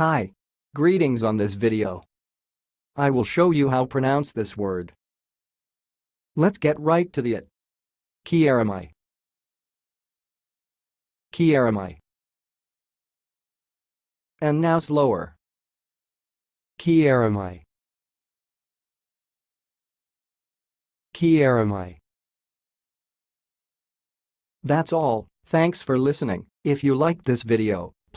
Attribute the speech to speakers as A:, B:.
A: Hi. Greetings on this video. I will show you how pronounce this word. Let's get right to the it. Kieramai. Kieramai. And now slower. Kieramai. Kieramai. That's all, thanks for listening. If you liked this video,